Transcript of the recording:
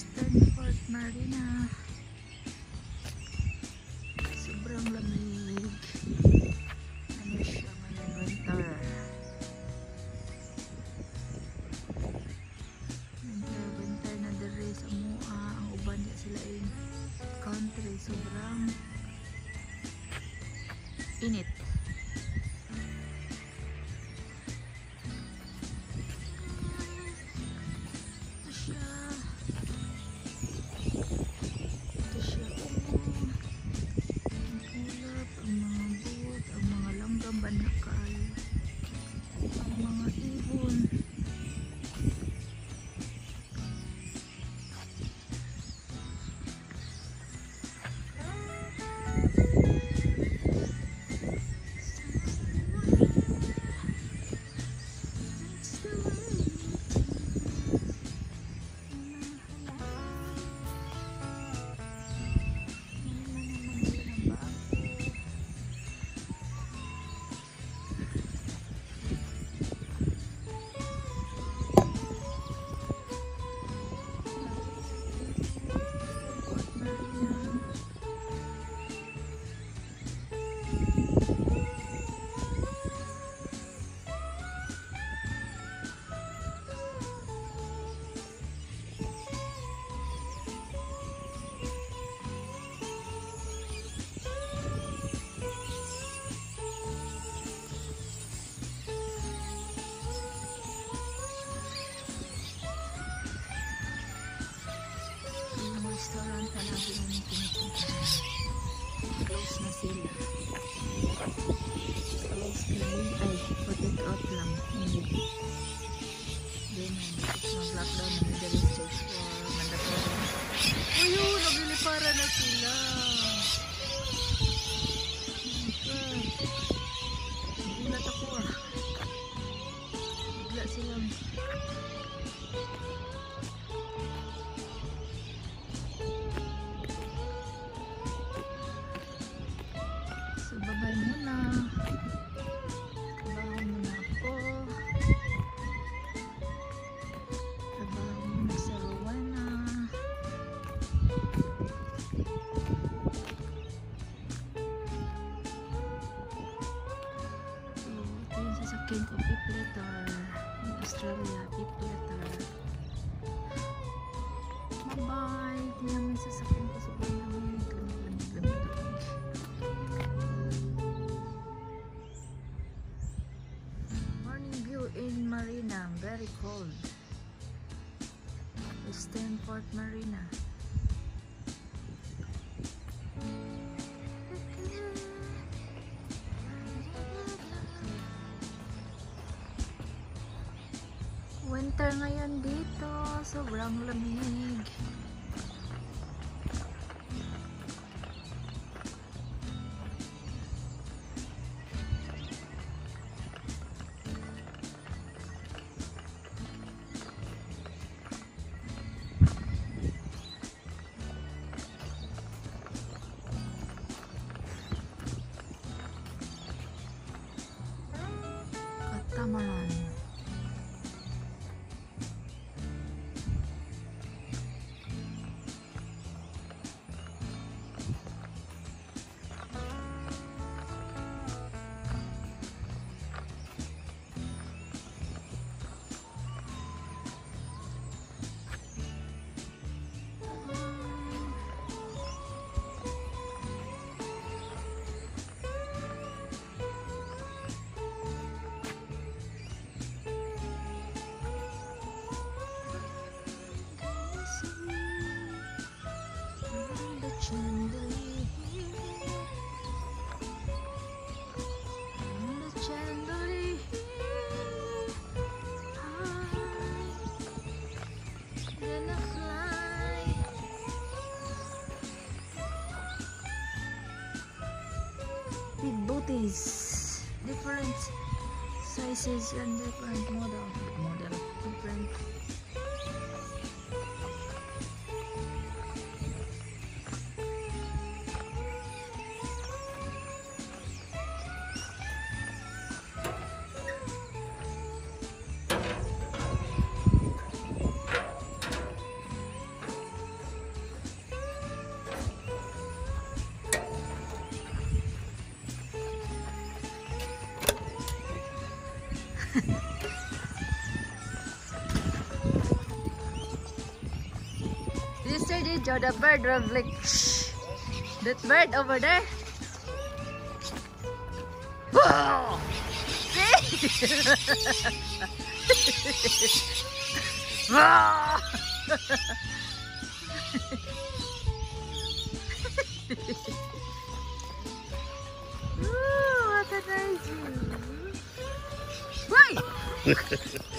Stanford Marina. Sobrang lamig. Ano siya ngayon? Winter. Winter, winter na dere sa mua. Ang uban niya sila in country. Sobrang init. Restaurant na lagi namin pinupuntahan. Close na sila. Close na yun. Ay, pa-take out lang. Hindi. Sasakyan ko, Pip Letter. In Australia, Letter. Bye-bye. Mo yung sasakyan ko sa lamig. Lamig, lamig, lamig, lamig. Morning view in Marina, very cold. Stanford Marina. Winter ngayon dito, sobrang lamig. Big booties, different sizes and different model, model, different Dijo, the bird will blink. Shh. That bird over there. Wow! See? Ooh, what a nice view. Why?